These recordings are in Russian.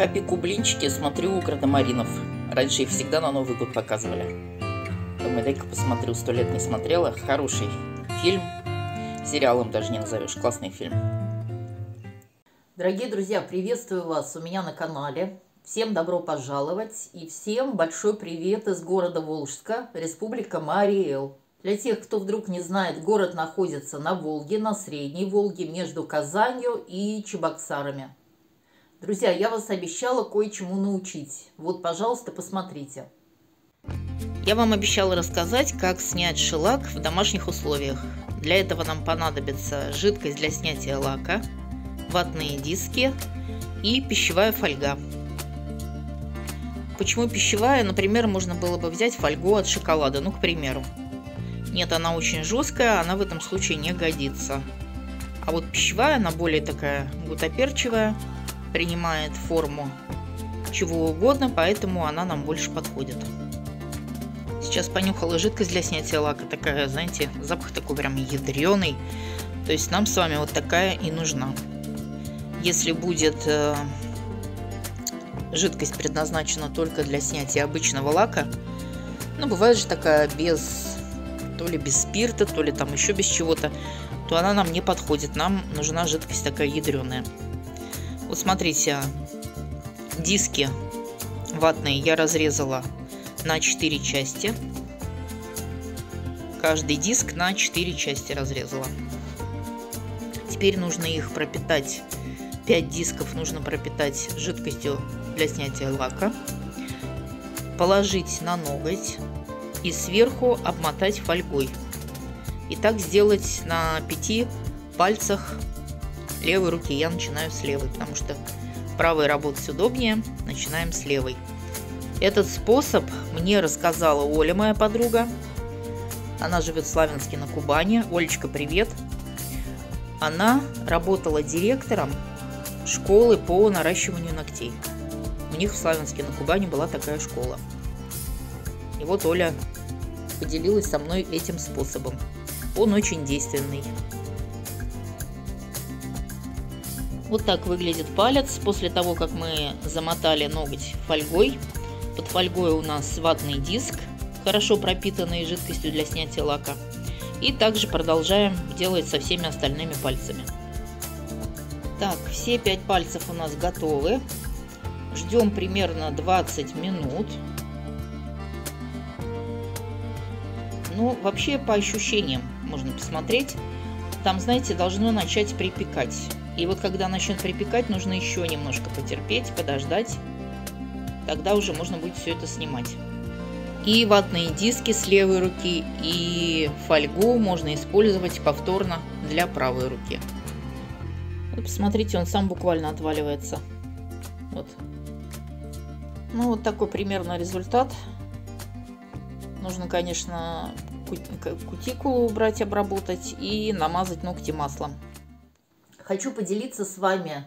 Пока пеку блинчики, смотрю «Градомаринов». Раньше их всегда на Новый год показывали. Думаю, дай-ка посмотрю, сто лет не смотрела. Хороший фильм. Сериалом даже не назовешь. Классный фильм. Дорогие друзья, приветствую вас у меня на канале. Всем добро пожаловать и всем большой привет из города Волжска, Республика Мариэл. Для тех, кто вдруг не знает, город находится на Волге, на Средней Волге, между Казанью и Чебоксарами. Друзья, я вас обещала кое-чему научить. Вот, пожалуйста, посмотрите. Я вам обещала рассказать, как снять шелак в домашних условиях. Для этого нам понадобится жидкость для снятия лака, ватные диски и пищевая фольга. Почему пищевая? Например, можно было бы взять фольгу от шоколада, ну, к примеру. Нет, она очень жесткая, она в этом случае не годится. А вот пищевая, она более такая гутоперчивая, принимает форму чего угодно, поэтому она нам больше подходит. Сейчас понюхала жидкость для снятия лака. Такая, знаете, запах такой прям ядреный. То есть нам с вами вот такая и нужна. Если будет э, жидкость предназначена только для снятия обычного лака, ну, бывает же такая без, то ли без спирта, то ли там еще без чего-то, то она нам не подходит. Нам нужна жидкость такая ядреная. Вот смотрите, диски ватные я разрезала на 4 части. Каждый диск на 4 части разрезала. Теперь нужно их пропитать. 5 дисков нужно пропитать жидкостью для снятия лака. Положить на ноготь и сверху обмотать фольгой. И так сделать на 5 пальцах левой руки. Я начинаю с левой, потому что правой работать удобнее. Начинаем с левой. Этот способ мне рассказала Оля, моя подруга. Она живет в Славянске на Кубани. Олечка, привет. Она работала директором школы по наращиванию ногтей. У них в Славянске на Кубани была такая школа. И вот Оля поделилась со мной этим способом. Он очень действенный. Вот так выглядит палец после того, как мы замотали ноготь фольгой. Под фольгой у нас ватный диск, хорошо пропитанный жидкостью для снятия лака. И также продолжаем делать со всеми остальными пальцами. Так, все пять пальцев у нас готовы. Ждем примерно 20 минут. Ну, вообще по ощущениям можно посмотреть. Там, знаете, должно начать припекать. И вот когда начнет припекать, нужно еще немножко потерпеть, подождать. Тогда уже можно будет все это снимать. И ватные диски с левой руки, и фольгу можно использовать повторно для правой руки. Вот посмотрите, он сам буквально отваливается. Вот. Ну, вот такой примерно результат. Нужно, конечно, кутикулу убрать, обработать и намазать ногти маслом хочу поделиться с вами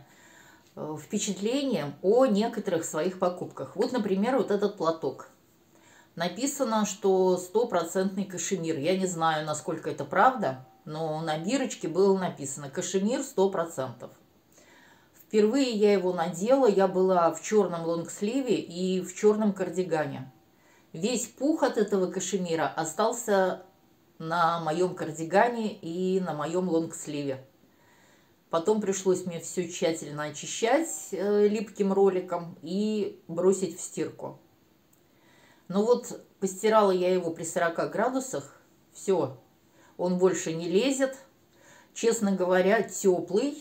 э, впечатлением о некоторых своих покупках. Вот, например, вот этот платок. Написано, что стопроцентный кашемир. Я не знаю, насколько это правда, но на бирочке было написано кашемир 100%. Впервые я его надела, я была в черном лонгсливе и в черном кардигане. Весь пух от этого кашемира остался на моем кардигане и на моем лонгсливе. Потом пришлось мне все тщательно очищать э, липким роликом и бросить в стирку. Но вот постирала я его при 40 градусах. Все, он больше не лезет. Честно говоря, теплый.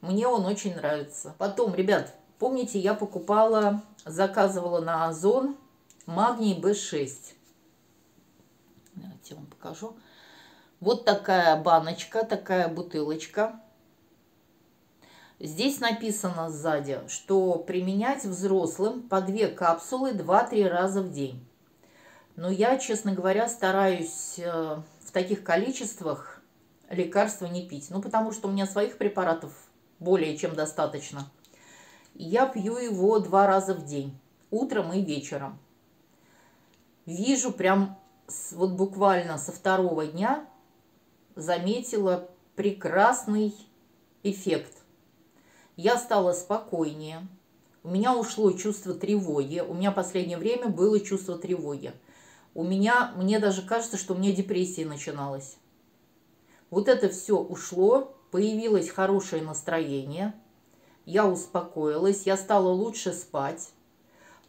Мне он очень нравится. Потом, ребят, помните, я покупала, заказывала на Озон магний B6. Давайте вам покажу. Вот такая баночка, такая бутылочка. Здесь написано сзади, что применять взрослым по две капсулы 2-3 раза в день. Но я, честно говоря, стараюсь э, в таких количествах лекарства не пить. Ну, потому что у меня своих препаратов более чем достаточно. Я пью его два раза в день, утром и вечером. Вижу прям вот буквально со второго дня заметила прекрасный эффект. Я стала спокойнее, У меня ушло чувство тревоги. У меня в последнее время было чувство тревоги. У меня, мне даже кажется, что у меня депрессия начиналась. Вот это все ушло, появилось хорошее настроение, я успокоилась, я стала лучше спать.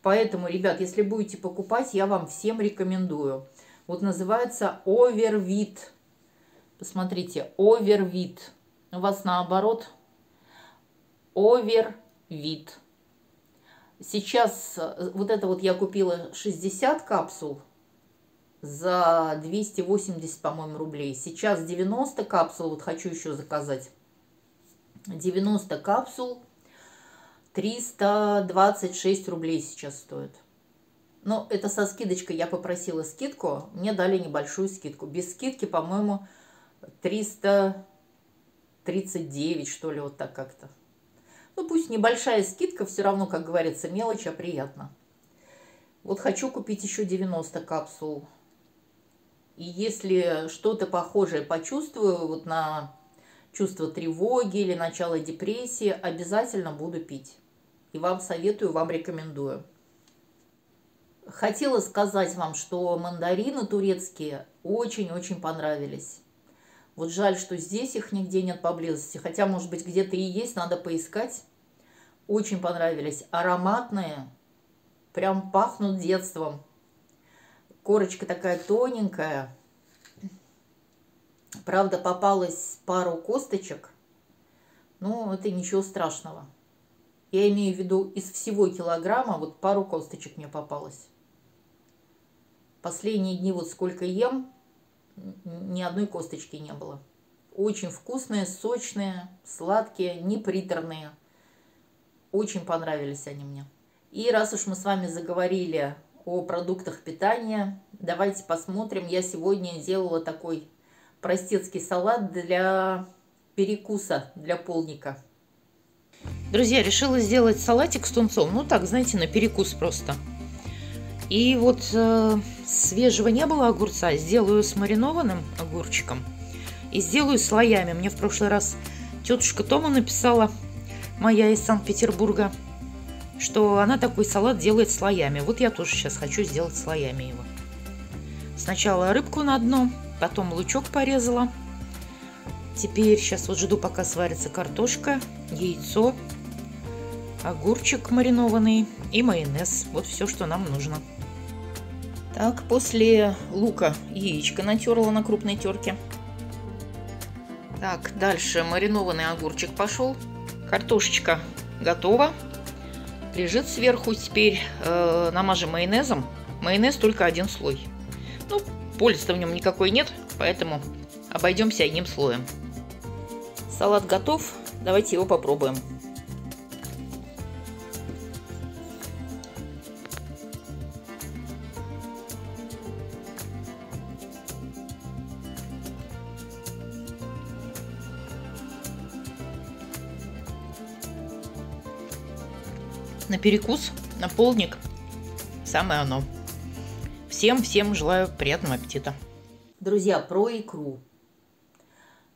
Поэтому, ребят, если будете покупать, я вам всем рекомендую. Вот называется Овервит. Посмотрите, Овервит. У вас наоборот Овервит. Сейчас э, вот это вот я купила 60 капсул за 280, по-моему, рублей. Сейчас 90 капсул, вот хочу еще заказать. 90 капсул 326 рублей сейчас стоит. Но это со скидочкой я попросила скидку, мне дали небольшую скидку. Без скидки, по-моему, 339, что ли, вот так как-то. Ну, пусть небольшая скидка, все равно, как говорится, мелочь, а приятно. Вот хочу купить еще 90 капсул. И если что-то похожее почувствую вот на чувство тревоги или начало депрессии, обязательно буду пить. И вам советую, вам рекомендую. Хотела сказать вам, что мандарины турецкие очень-очень понравились. Вот жаль, что здесь их нигде нет поблизости. Хотя, может быть, где-то и есть, надо поискать. Очень понравились. Ароматные. Прям пахнут детством. Корочка такая тоненькая. Правда, попалось пару косточек. Но это ничего страшного. Я имею в виду из всего килограмма, вот пару косточек мне попалось. Последние дни вот сколько ем, ни одной косточки не было. Очень вкусные, сочные, сладкие, неприторные. Очень понравились они мне. И раз уж мы с вами заговорили о продуктах питания, давайте посмотрим. Я сегодня делала такой простецкий салат для перекуса, для полника. Друзья, решила сделать салатик с тунцом. Ну так, знаете, на перекус просто. И вот э, свежего не было огурца, сделаю с маринованным огурчиком. И сделаю слоями. Мне в прошлый раз тетушка Тома написала, моя из Санкт-Петербурга, что она такой салат делает слоями. Вот я тоже сейчас хочу сделать слоями его. Сначала рыбку на дно, потом лучок порезала. Теперь сейчас вот жду, пока сварится картошка, яйцо, огурчик маринованный и майонез. Вот все, что нам нужно. Так, после лука яичко натерла на крупной терке. Так, дальше маринованный огурчик пошел. Картошечка готова. Лежит сверху. Теперь э, намажем майонезом. Майонез только один слой. Ну, пользы в нем никакой нет, поэтому обойдемся одним слоем. Салат готов. Давайте его попробуем. На перекус, на полник. Самое оно. Всем-всем желаю приятного аппетита. Друзья, про икру.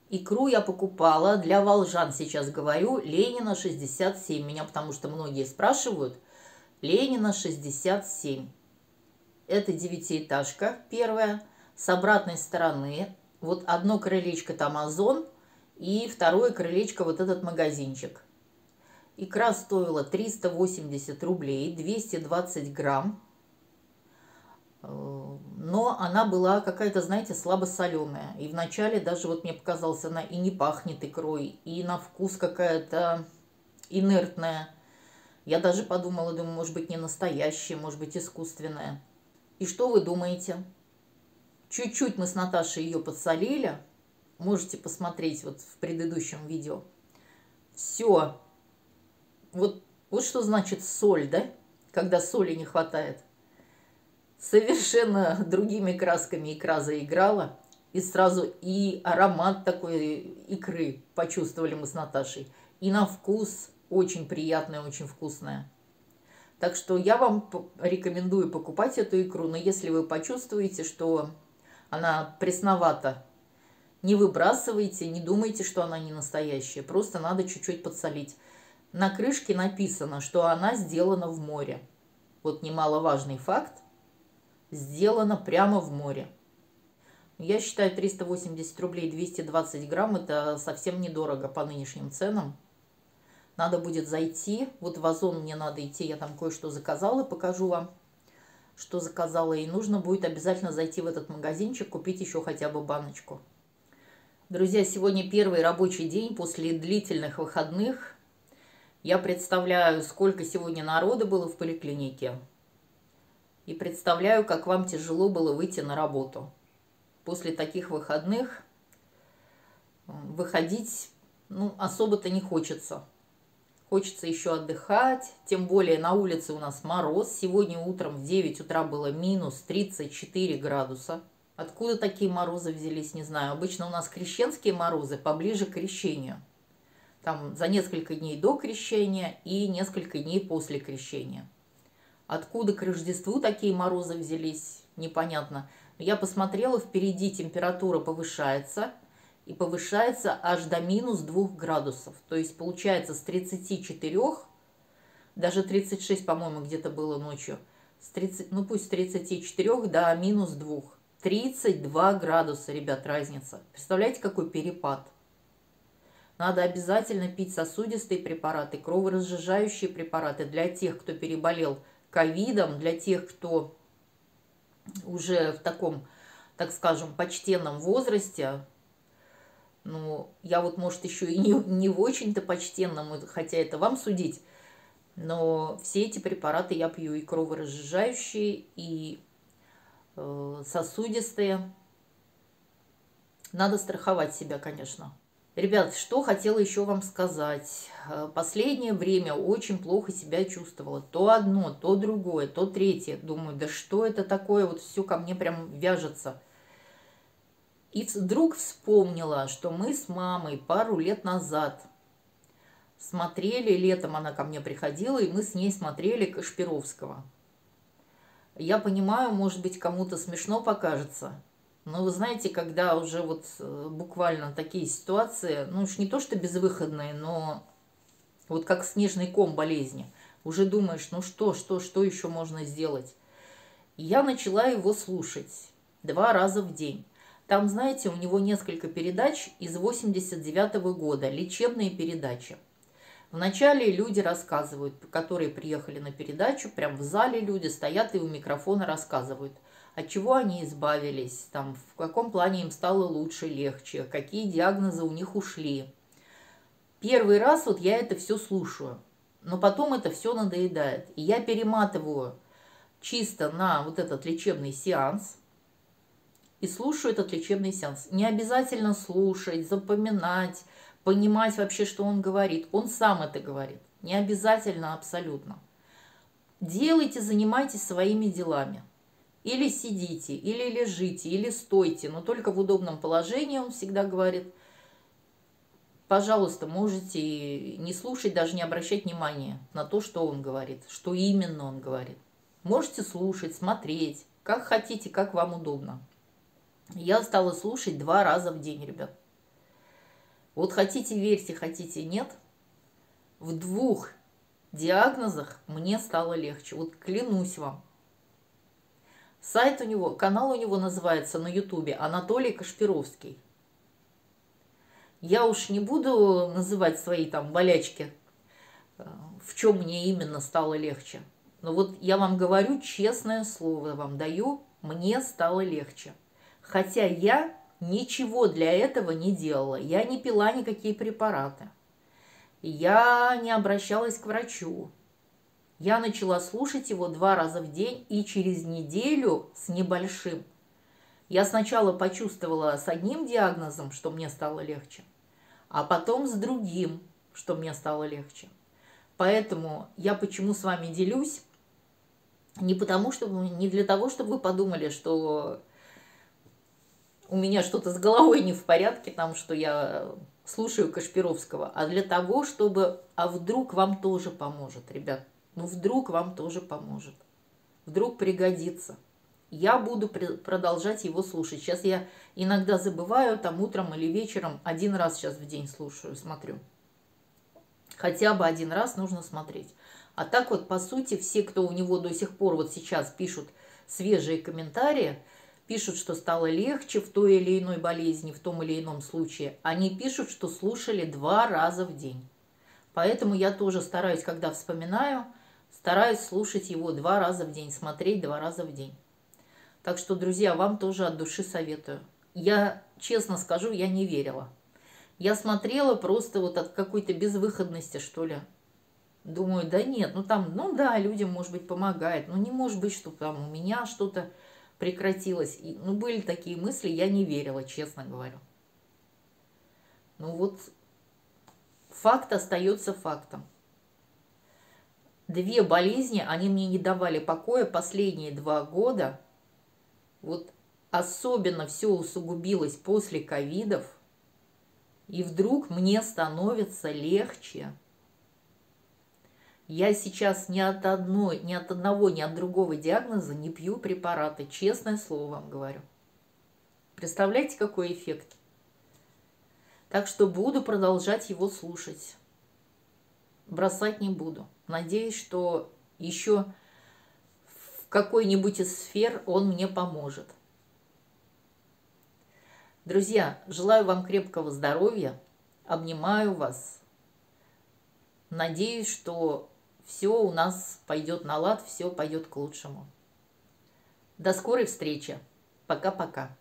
Икру я покупала для волжан, сейчас говорю, Ленина 67. Меня потому что многие спрашивают. Ленина 67. Это девятиэтажка первая. С обратной стороны вот одно крылечко там Озон и второе крылечко вот этот магазинчик. Икра стоила 380 рублей, 220 грамм. Э, но она была какая-то, знаете, слабосоленая. И вначале даже вот мне показалось, она и не пахнет икрой, и на вкус какая-то инертная. Я даже подумала, думаю, может быть, не настоящая, может быть, искусственная. И что вы думаете? Чуть-чуть мы с Наташей ее подсолили. Можете посмотреть вот в предыдущем видео. Все, вот, вот что значит соль, да? Когда соли не хватает. Совершенно другими красками икра заиграла. И сразу и аромат такой икры почувствовали мы с Наташей. И на вкус очень приятная, очень вкусная. Так что я вам рекомендую покупать эту икру. Но если вы почувствуете, что она пресновата, не выбрасывайте, не думайте, что она не настоящая. Просто надо чуть-чуть подсолить. На крышке написано, что она сделана в море. Вот немаловажный факт. Сделана прямо в море. Я считаю 380 рублей 220 грамм это совсем недорого по нынешним ценам. Надо будет зайти. Вот в Озон мне надо идти. Я там кое-что заказала, покажу вам, что заказала. И нужно будет обязательно зайти в этот магазинчик, купить еще хотя бы баночку. Друзья, сегодня первый рабочий день после длительных выходных. Я представляю, сколько сегодня народа было в поликлинике. И представляю, как вам тяжело было выйти на работу. После таких выходных выходить ну, особо-то не хочется. Хочется еще отдыхать, тем более на улице у нас мороз. Сегодня утром в 9 утра было минус 34 градуса. Откуда такие морозы взялись, не знаю. Обычно у нас крещенские морозы поближе к крещению. Там за несколько дней до крещения и несколько дней после крещения. Откуда к Рождеству такие морозы взялись, непонятно. Я посмотрела, впереди температура повышается – и повышается аж до минус 2 градусов. То есть получается с 34, даже 36, по-моему, где-то было ночью, с 30, ну пусть с 34 до минус 2. 32 градуса, ребят, разница. Представляете, какой перепад? Надо обязательно пить сосудистые препараты, кроворазжижающие препараты для тех, кто переболел ковидом, для тех, кто уже в таком, так скажем, почтенном возрасте, ну, я вот, может, еще и не, не в очень-то почтенном, хотя это вам судить, но все эти препараты я пью и кроворазжижающие, и э, сосудистые. Надо страховать себя, конечно. Ребят, что хотела еще вам сказать. Э, последнее время очень плохо себя чувствовала. То одно, то другое, то третье. Думаю, да что это такое? Вот все ко мне прям вяжется. И вдруг вспомнила, что мы с мамой пару лет назад смотрели, летом она ко мне приходила, и мы с ней смотрели Кашпировского. Я понимаю, может быть, кому-то смешно покажется, но вы знаете, когда уже вот э, буквально такие ситуации, ну уж не то что безвыходные, но вот как снежный ком болезни, уже думаешь, ну что, что, что еще можно сделать? я начала его слушать два раза в день. Там, знаете, у него несколько передач из 89 -го года, лечебные передачи. Вначале люди рассказывают, которые приехали на передачу, прям в зале люди стоят и у микрофона рассказывают, от чего они избавились, там, в каком плане им стало лучше, легче, какие диагнозы у них ушли. Первый раз вот я это все слушаю, но потом это все надоедает. И я перематываю чисто на вот этот лечебный сеанс – и слушаю этот лечебный сеанс. Не обязательно слушать, запоминать, понимать вообще, что он говорит. Он сам это говорит. Не обязательно абсолютно. Делайте, занимайтесь своими делами. Или сидите, или лежите, или стойте, но только в удобном положении, он всегда говорит. Пожалуйста, можете не слушать, даже не обращать внимания на то, что он говорит, что именно он говорит. Можете слушать, смотреть, как хотите, как вам удобно. Я стала слушать два раза в день, ребят. Вот хотите верьте, хотите нет, в двух диагнозах мне стало легче. Вот клянусь вам. Сайт у него, канал у него называется на ютубе Анатолий Кашпировский. Я уж не буду называть свои там болячки, э, в чем мне именно стало легче. Но вот я вам говорю, честное слово вам даю, мне стало легче. Хотя я ничего для этого не делала. Я не пила никакие препараты. Я не обращалась к врачу. Я начала слушать его два раза в день и через неделю с небольшим. Я сначала почувствовала с одним диагнозом, что мне стало легче, а потом с другим, что мне стало легче. Поэтому я почему с вами делюсь? Не потому, чтобы, не для того, чтобы вы подумали, что у меня что-то с головой не в порядке, там, что я слушаю Кашпировского, а для того, чтобы, а вдруг вам тоже поможет, ребят, ну вдруг вам тоже поможет, вдруг пригодится. Я буду продолжать его слушать. Сейчас я иногда забываю, там утром или вечером, один раз сейчас в день слушаю, смотрю. Хотя бы один раз нужно смотреть. А так вот, по сути, все, кто у него до сих пор вот сейчас пишут свежие комментарии, пишут, что стало легче в той или иной болезни, в том или ином случае, они пишут, что слушали два раза в день. Поэтому я тоже стараюсь, когда вспоминаю, стараюсь слушать его два раза в день, смотреть два раза в день. Так что, друзья, вам тоже от души советую. Я, честно скажу, я не верила. Я смотрела просто вот от какой-то безвыходности, что ли. Думаю, да нет, ну там, ну да, людям, может быть, помогает. Но не может быть, что там у меня что-то прекратилось. И, ну, были такие мысли, я не верила, честно говорю. Ну вот, факт остается фактом. Две болезни, они мне не давали покоя последние два года. Вот особенно все усугубилось после ковидов. И вдруг мне становится легче. Я сейчас ни от одной, ни от одного, ни от другого диагноза не пью препараты. Честное слово вам говорю. Представляете, какой эффект? Так что буду продолжать его слушать. Бросать не буду. Надеюсь, что еще в какой-нибудь из сфер он мне поможет. Друзья, желаю вам крепкого здоровья, обнимаю вас. Надеюсь, что все у нас пойдет на лад, все пойдет к лучшему. До скорой встречи. Пока-пока.